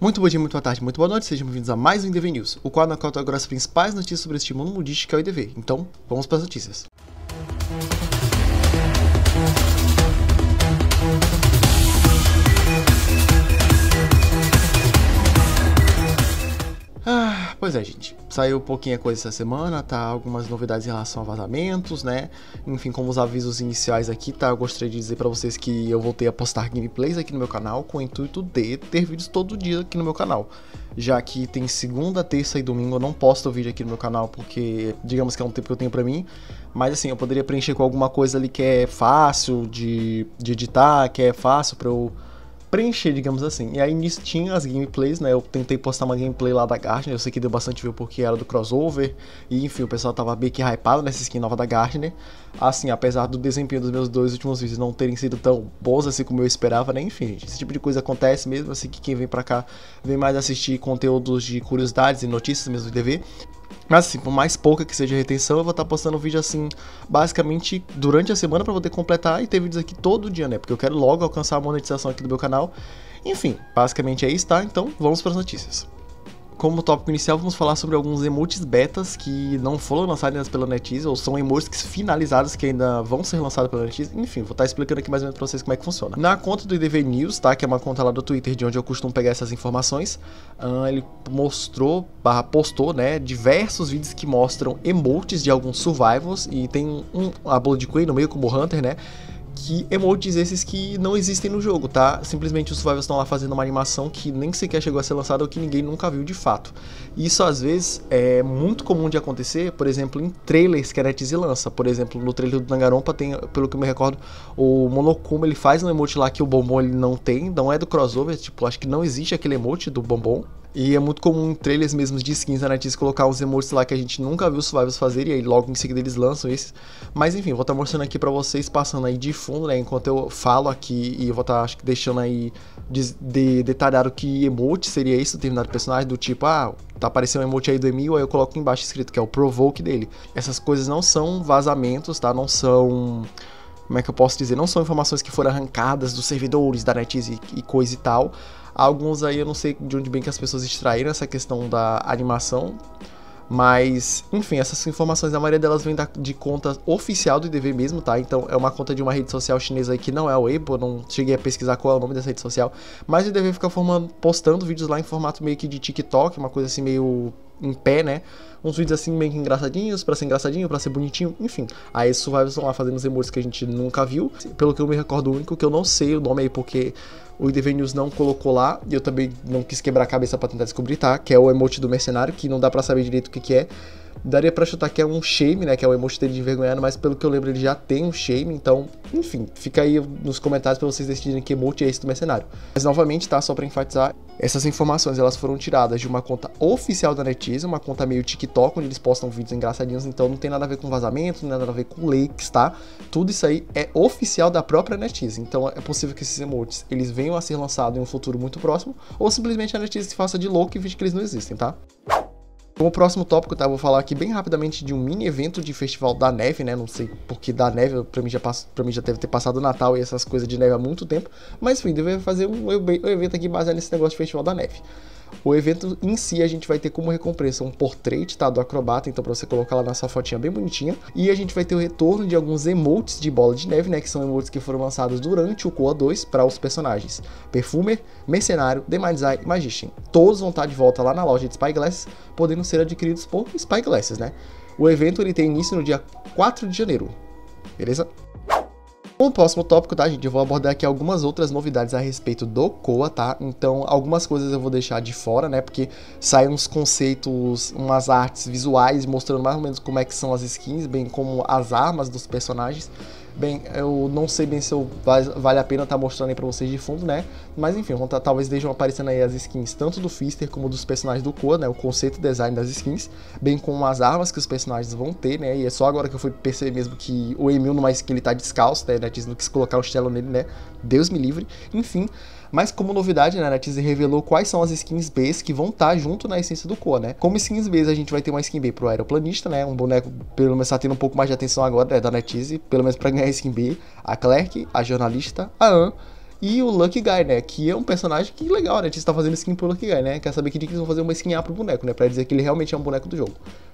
Muito bom dia, muito boa tarde, muito boa noite, sejam bem-vindos a mais um IDV News, o quadro na qual eu agora as principais notícias sobre este mundo mundístico que é o IDV. Então, vamos para as notícias. Pois é, gente. Saiu pouquinho coisa essa semana, tá? Algumas novidades em relação a vazamentos, né? Enfim, como os avisos iniciais aqui, tá? Eu gostaria de dizer para vocês que eu voltei a postar gameplays aqui no meu canal com o intuito de ter vídeos todo dia aqui no meu canal. Já que tem segunda, terça e domingo eu não posto vídeo aqui no meu canal porque, digamos que é um tempo que eu tenho para mim. Mas assim, eu poderia preencher com alguma coisa ali que é fácil de, de editar, que é fácil para eu preencher, digamos assim. E aí nisso tinha as gameplays, né? Eu tentei postar uma gameplay lá da Gartner, eu sei que deu bastante view porque era do crossover, e enfim, o pessoal tava bem que hypado nessa skin nova da Gartner. Assim, apesar do desempenho dos meus dois últimos vídeos não terem sido tão bons assim como eu esperava, né? Enfim, gente, esse tipo de coisa acontece mesmo, assim que quem vem pra cá vem mais assistir conteúdos de curiosidades e notícias mesmo do TV. Mas assim, por mais pouca que seja a retenção, eu vou estar postando vídeo assim, basicamente durante a semana para poder completar e ter vídeos aqui todo dia, né? Porque eu quero logo alcançar a monetização aqui do meu canal. Enfim, basicamente é isso, tá? Então vamos para as notícias. Como tópico inicial, vamos falar sobre alguns emotes betas que não foram lançados pela NetEase, ou são emotes finalizados que ainda vão ser lançados pela NetEase. Enfim, vou estar explicando aqui mais ou menos pra vocês como é que funciona. Na conta do IDV News, tá? Que é uma conta lá do Twitter de onde eu costumo pegar essas informações, uh, ele mostrou, barra postou, né, diversos vídeos que mostram emotes de alguns survivals, e tem um, a Blood Queen no meio como Hunter, né? Que emotes esses que não existem no jogo, tá? Simplesmente os survivors estão lá fazendo uma animação que nem sequer chegou a ser lançada ou que ninguém nunca viu de fato. Isso às vezes é muito comum de acontecer, por exemplo, em trailers que a NetEase lança. Por exemplo, no trailer do Danganronpa tem, pelo que eu me recordo, o Monokuma ele faz um emote lá que o Bombom ele não tem, não é do crossover, tipo, acho que não existe aquele emote do Bombom. E é muito comum em trailers mesmo de skins NetEase colocar uns emotes lá que a gente nunca viu os survivors fazer e aí logo em seguida eles lançam esses. Mas enfim, vou estar tá mostrando aqui pra vocês, passando aí de fundo, né, enquanto eu falo aqui e vou estar, tá, acho que, deixando aí de, de detalhar o que emote seria esse do determinado personagem, do tipo, ah, tá aparecendo um emote aí do Emil, aí eu coloco embaixo escrito que é o provoke dele. Essas coisas não são vazamentos, tá? Não são como é que eu posso dizer? Não são informações que foram arrancadas dos servidores da NetEase e, coisa e tal. Alguns aí eu não sei de onde bem que as pessoas extraíram essa questão da animação. Mas, enfim, essas informações, a maioria delas vem da, de conta oficial do IDV mesmo, tá? Então é uma conta de uma rede social chinesa aí que não é o Weibo, não cheguei a pesquisar qual é o nome dessa rede social. Mas o IDV fica formando, postando vídeos lá em formato meio que de TikTok, uma coisa assim meio em pé, né? Uns vídeos assim meio que engraçadinhos, pra ser engraçadinho, pra ser bonitinho, enfim. Aí esses survivors estão lá fazendo os emotes que a gente nunca viu. Pelo que eu me recordo, o único que eu não sei o nome aí, porque o IDV News não colocou lá, e eu também não quis quebrar a cabeça para tentar descobrir, tá? Que é o emote do mercenário, que não dá para saber direito o que, que é. Daria pra chutar que é um shame, né? Que é o emote dele de envergonhado, mas pelo que eu lembro ele já tem um shame, então, enfim, fica aí nos comentários para vocês decidirem que emote é esse do mercenário. Mas novamente, tá? Só pra enfatizar, essas informações elas foram tiradas de uma conta oficial da NetEase, uma conta meio TikTok, onde eles postam vídeos engraçadinhos, então não tem nada a ver com vazamento, não tem nada a ver com leaks, tá? Tudo isso aí é oficial da própria NetEase, então é possível que esses emotes eles venham a ser lançados em um futuro muito próximo, ou simplesmente a NetEase se faça de louco e finge que eles não existem, tá? Como próximo tópico, tá? Vou falar aqui bem rapidamente de um mini evento de festival da neve, né? Não sei porque da neve, pra mim já, passo, pra mim já deve ter passado o Natal e essas coisas de neve há muito tempo. Mas enfim, deve fazer um, um evento aqui baseado nesse negócio de festival da neve. O evento em si a gente vai ter como recompensa um portrait, tá, do acrobata, então para você colocar lá na sua fotinha bem bonitinha. E a gente vai ter o retorno de alguns emotes de bola de neve, né, que são emotes que foram lançados durante o Coa 2 para os personagens Perfumer, Mercenário, Demadzai e Magician. Todos vão estar de volta lá na loja de Spyglasses, podendo ser adquiridos por Spyglasses, né? O evento ele tem início no dia 4 de janeiro. Beleza? No próximo tópico, tá, gente? Eu vou abordar aqui algumas outras novidades a respeito do Koa, tá? Então, algumas coisas eu vou deixar de fora, né? Porque saem uns conceitos, umas artes visuais mostrando mais ou menos como é que são as skins, bem como as armas dos personagens. Bem, eu não sei bem se eu, vale a pena estar tá mostrando aí pra vocês de fundo, né? Mas enfim, tá, talvez estejam aparecendo aí as skins tanto do Fister como dos personagens do Koa, né? O conceito design das skins, bem como as armas que os personagens vão ter, né? E é só agora que eu fui perceber mesmo que o Emil numa skin ele tá descalço, né? Né? Não quis colocar o Shello nele, né? Deus me livre. Enfim, mas como novidade, né, a NetEase revelou quais são as skins Bs que vão estar tá junto na essência do Koa, né? Como skins Bs, a gente vai ter uma skin B pro aeroplanista, né? Um boneco, pelo menos tá tendo um pouco mais de atenção agora, né, da NetEase, pelo menos pra ganhar a skin B, a Clerk, a jornalista, a An E o Lucky Guy, né? Que é um personagem que legal, né? A gente tá fazendo skin pro Lucky Guy, né? Quer saber que dia que eles vão fazer uma skin A pro boneco, né? Pra dizer que ele realmente é um boneco do jogo.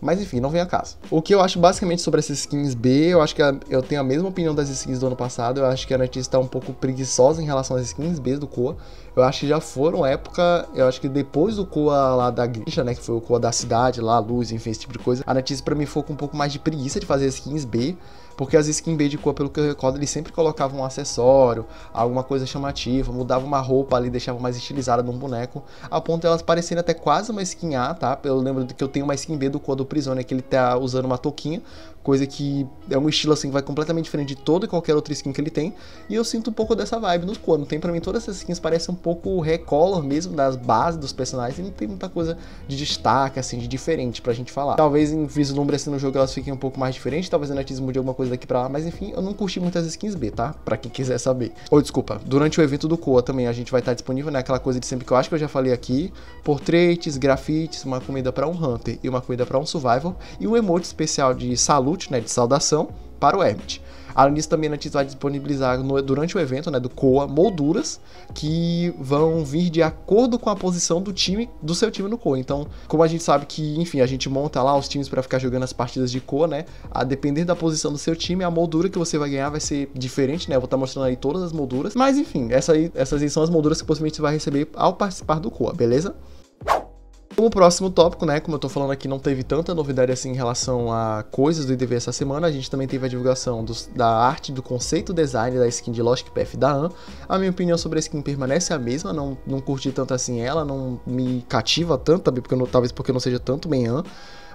Mas enfim, não vem a casa. O que eu acho basicamente sobre essas skins B, eu acho que eu tenho a mesma opinião das skins do ano passado. Eu acho que a NetEase tá um pouco preguiçosa em relação às skins B do Koa. Eu acho que já foram época, eu acho que depois do Koa lá da Grisha, né, que foi o Koa da cidade lá, luz, enfim, esse tipo de coisa, a NetEase pra mim foi com um pouco mais de preguiça de fazer skins B, porque as skins B de Koa, pelo que eu recordo, eles sempre colocavam um acessório, alguma coisa chamativa, mudava uma roupa ali, deixava mais estilizada num boneco, a ponto de elas parecerem até quase uma skin A, tá? Eu lembro que eu tenho uma skin B do Koa do Prisoner, que ele tá usando uma touquinha, coisa que é um estilo assim que vai completamente diferente de toda e qualquer outra skin que ele tem, e eu sinto um pouco dessa vibe nos Koa. Não tem para mim todas essas skins parecem um pouco recolor mesmo das bases dos personagens e não tem muita coisa de destaque assim, de diferente pra gente falar. Talvez em vislumbre assim no jogo elas fiquem um pouco mais diferentes, talvez a NetEase mude alguma coisa daqui pra lá, mas enfim, eu não curti muitas skins B, tá? Pra quem quiser saber. Ou desculpa, durante o evento do Koa também a gente vai estar disponível, né? Aquela coisa de sempre que eu acho que eu já falei aqui, portraits, grafites, uma comida para um Hunter e uma comida para um Survivor e um emote especial de salute, né? De saudação para o Hermit. Além disso, também a gente vai disponibilizar no, durante o evento né, do COA molduras que vão vir de acordo com a posição do time, do seu time no COA. Então, como a gente sabe que, enfim, a gente monta lá os times para ficar jogando as partidas de COA, né? A depender da posição do seu time, a moldura que você vai ganhar vai ser diferente, né? Eu vou estar tá mostrando aí todas as molduras. Mas enfim, essa aí, essas aí são as molduras que possivelmente você vai receber ao participar do COA, beleza? Como próximo tópico, né, como eu tô falando aqui, não teve tanta novidade assim em relação a coisas do IDV essa semana, a gente também teve a divulgação dos, da arte, do conceito design da skin de Lost Path da AN. A minha opinião sobre a skin permanece a mesma, não, não curti tanto assim ela, não me cativa tanto, porque eu, talvez porque eu não seja tanto bem AN.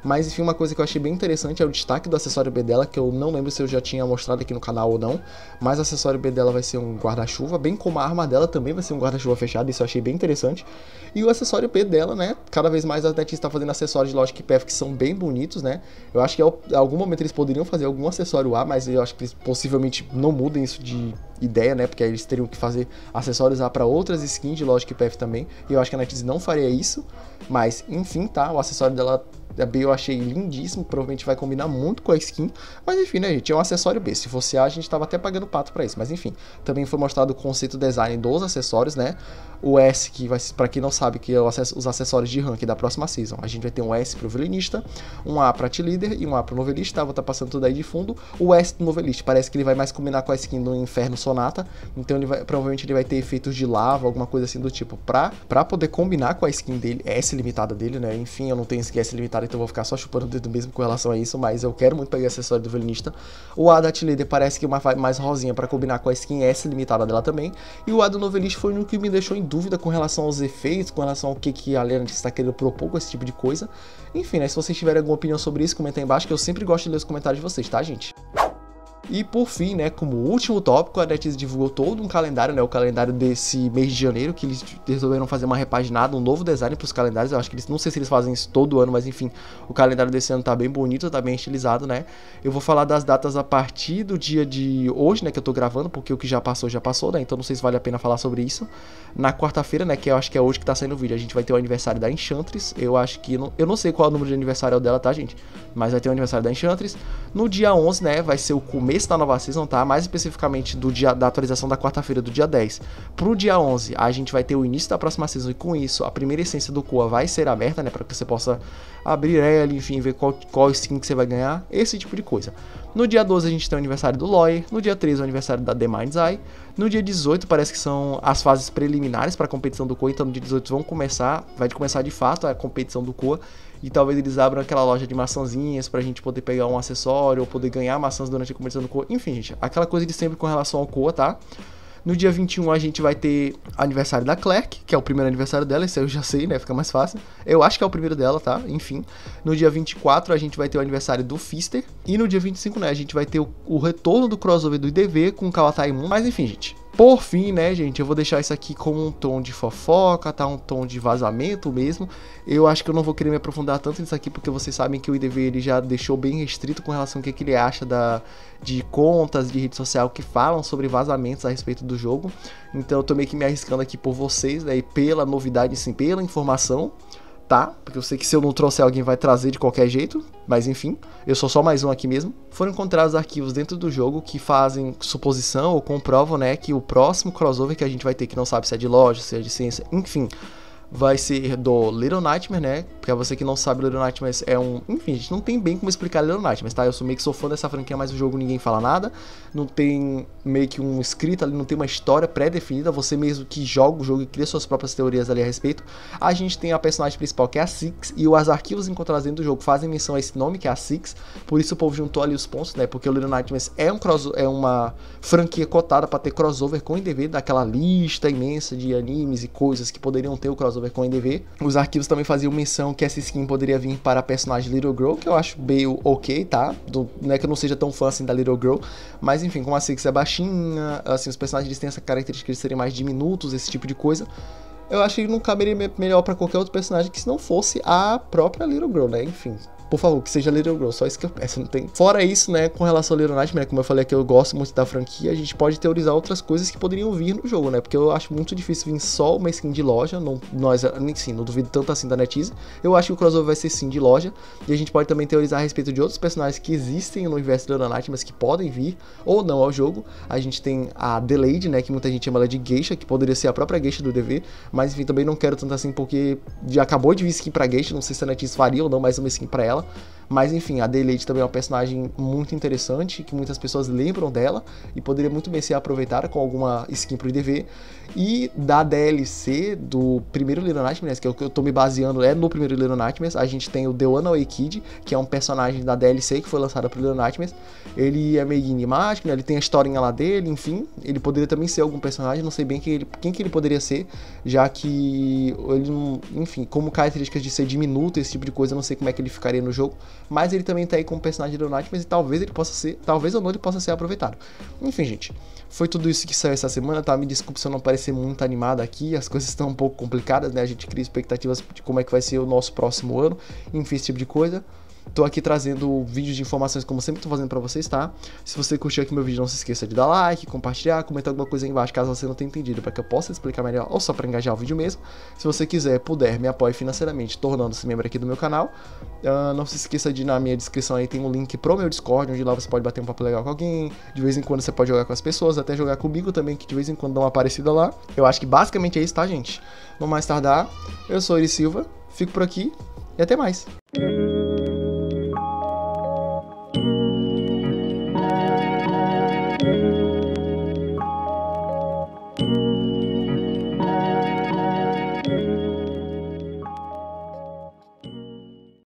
Mas enfim, uma coisa que eu achei bem interessante é o destaque do acessório B dela, que eu não lembro se eu já tinha mostrado aqui no canal ou não. Mas o acessório B dela vai ser um guarda-chuva, bem como a arma dela também vai ser um guarda-chuva fechado, isso eu achei bem interessante. E o acessório B dela, né? Cada vez mais a NetEase está fazendo acessórios de Logic Path que são bem bonitos, né? Eu acho que em algum momento eles poderiam fazer algum acessório A, mas eu acho que eles possivelmente não mudem isso de ideia, né? Porque aí eles teriam que fazer acessórios A para outras skins de Logic Path também. E eu acho que a NetEase não faria isso. Mas, enfim, tá? O acessório dela a B eu achei lindíssimo, provavelmente vai combinar muito com a skin. Mas enfim, né, gente? É um acessório B. Se fosse A, a gente tava até pagando pato para isso. Mas enfim, também foi mostrado o conceito design dos acessórios, né? O S, que vai, para quem não sabe, que é os acessórios de rank da próxima season. A gente vai ter um S pro violinista, um A pra leader e um A pro novelista. Vou estar tá passando tudo aí de fundo. O S do novelista, parece que ele vai mais combinar com a skin do Inferno Sonata. Então ele vai, provavelmente ele vai ter efeitos de lava, alguma coisa assim do tipo, pra, pra poder combinar com a skin dele, S limitada dele, né? Enfim, eu não tenho skin S limitada, então vou ficar só chupando o dedo mesmo com relação a isso. Mas eu quero muito pegar acessório do violinista. O A da leader parece que é uma mais rosinha para combinar com a skin S limitada dela também. E o A do novelista foi o que me deixou em dúvida com relação aos efeitos, com relação ao que, que a Leonard está querendo propor com esse tipo de coisa. Enfim, né, se vocês tiverem alguma opinião sobre isso, comenta aí embaixo, que eu sempre gosto de ler os comentários de vocês, tá, gente? E por fim, né, como último tópico, a NetEase divulgou todo um calendário, né, o calendário desse mês de janeiro, que eles resolveram fazer uma repaginada, um novo design para os calendários. Eu acho que eles, não sei se eles fazem isso todo ano, mas enfim, o calendário desse ano tá bem bonito, tá bem estilizado, né? Eu vou falar das datas a partir do dia de hoje, né, que eu tô gravando, porque o que já passou já passou, né? Então não sei se vale a pena falar sobre isso. Na quarta-feira, né, que eu acho que é hoje que tá saindo o vídeo, a gente vai ter o aniversário da Enchantress. Eu acho que não, eu não sei qual é o número de aniversário dela, tá, gente? Mas vai ter o aniversário da Enchantress. No dia 11, né, vai ser o começo da nova season, tá? Mais especificamente do dia da atualização da quarta-feira do dia 10 pro dia 11, a gente vai ter o início da próxima season e com isso a primeira essência do Koa vai ser aberta, né, para que você possa abrir ela, enfim, ver qual, qual skin que você vai ganhar, esse tipo de coisa. No dia 12 a gente tem o aniversário do Lawyer, no dia 13 o aniversário da The Mind's Eye, no dia 18 parece que são as fases preliminares para a competição do Koa, então no dia 18 vão começar, vai começar de fato a competição do Koa e talvez eles abram aquela loja de maçãzinhas pra gente poder pegar um acessório ou poder ganhar maçãs durante a competição do Koa. Enfim, gente, aquela coisa de sempre com relação ao Koa, tá? No dia 21 a gente vai ter aniversário da Clerk, que é o primeiro aniversário dela, esse eu já sei, né? Fica mais fácil. Eu acho que é o primeiro dela, tá? Enfim. No dia 24 a gente vai ter o aniversário do Fister. E no dia 25, né, a gente vai ter o, o retorno do crossover do IDV com o Kawatai Moon. Mas enfim, gente. Por fim, né, gente, eu vou deixar isso aqui como um tom de fofoca, tá? Um tom de vazamento mesmo. Eu acho que eu não vou querer me aprofundar tanto nisso aqui, porque vocês sabem que o IDV ele já deixou bem restrito com relação ao que, que ele acha da, de contas de rede social que falam sobre vazamentos a respeito do jogo. Então eu tô meio que me arriscando aqui por vocês, né, e pela novidade, sim, pela informação tá? Porque eu sei que se eu não trouxer alguém vai trazer de qualquer jeito, mas enfim, eu sou só mais um aqui mesmo. Foram encontrados arquivos dentro do jogo que fazem suposição ou comprovam, né, que o próximo crossover que a gente vai ter, que não sabe se é de loja, se é de ciência, enfim, vai ser do Little Nightmare, né? Pra você que não sabe, Little Nightmares é um. Enfim, a gente não tem bem como explicar Little Nightmares, tá? Eu sou meio que sou fã dessa franquia, mas o jogo ninguém fala nada. Não tem meio que um escrito ali, não tem uma história pré-definida. Você mesmo que joga o jogo e cria suas próprias teorias ali a respeito. A gente tem a personagem principal que é a Six, e os arquivos encontrados dentro do jogo fazem menção a esse nome, que é a Six. Por isso o povo juntou ali os pontos, né? Porque o Little Nightmares é, um cross... é uma franquia cotada para ter crossover com o IDV, daquela lista imensa de animes e coisas que poderiam ter o crossover com o IDV. Os arquivos também faziam menção que essa skin poderia vir para a personagem Little Girl, que eu acho meio ok, tá? Do, não é que eu não seja tão fã assim da Little Girl, mas enfim, como a Six é baixinha, assim, os personagens têm essa característica de serem mais diminutos, esse tipo de coisa. Eu acho que não caberia melhor para qualquer outro personagem que se não fosse a própria Little Girl, né? Enfim, por favor, que seja Little Girl, só isso que eu peço, não tem. Fora isso, né, com relação a Little Nightmare, como eu falei que eu gosto muito da franquia, a gente pode teorizar outras coisas que poderiam vir no jogo, né? Porque eu acho muito difícil vir só uma skin de loja, não, nós, sim, não duvido tanto assim da NetEase. Eu acho que o crossover vai ser sim de loja, e a gente pode também teorizar a respeito de outros personagens que existem no universo de Little Nightmares que podem vir ou não ao jogo. A gente tem a Delayed, né, que muita gente chama ela de Geisha, que poderia ser a própria Geisha do DV, mas enfim, também não quero tanto assim porque já acabou de vir skin pra Geisha, não sei se a NetEase faria ou não mais uma skin pra ela. Mas enfim, a Deleite também é uma personagem muito interessante, que muitas pessoas lembram dela e poderia muito bem ser aproveitada com alguma skin pro IDV. E da DLC do primeiro Little Nightmares, que é o que eu tô me baseando, é no primeiro Little Nightmares, a gente tem o The One Away Kid, que é um personagem da DLC que foi lançada pro Little Nightmares. Ele é meio enigmático, né? ele tem a historinha lá dele, enfim. Ele poderia também ser algum personagem, não sei bem quem, ele, quem que ele poderia ser, já que ele, enfim, como características de ser diminuto, esse tipo de coisa, eu não sei como é que ele ficaria no jogo. Mas ele também tá aí como personagem do Nightmares e talvez ele possa ser, talvez ou não ele possa ser aproveitado. Enfim, gente, foi tudo isso que saiu essa semana, tá? Me desculpe se eu não parecer muito animado aqui, as coisas estão um pouco complicadas, né? A gente cria expectativas de como é que vai ser o nosso próximo ano, enfim, esse tipo de coisa. Tô aqui trazendo vídeos de informações como sempre tô fazendo para vocês, tá? Se você curtiu aqui meu vídeo, não se esqueça de dar like, compartilhar, comentar alguma coisa aí embaixo caso você não tenha entendido, para que eu possa explicar melhor ou só para engajar o vídeo mesmo. Se você quiser, puder, me apoie financeiramente tornando-se membro aqui do meu canal. Uh, não se esqueça de na minha descrição aí tem um link pro meu Discord, onde lá você pode bater um papo legal com alguém. De vez em quando você pode jogar com as pessoas, até jogar comigo também, que de vez em quando dá uma aparecida lá. Eu acho que basicamente é isso, tá, gente? Não mais tardar. Eu sou Eri Silva, fico por aqui e até mais.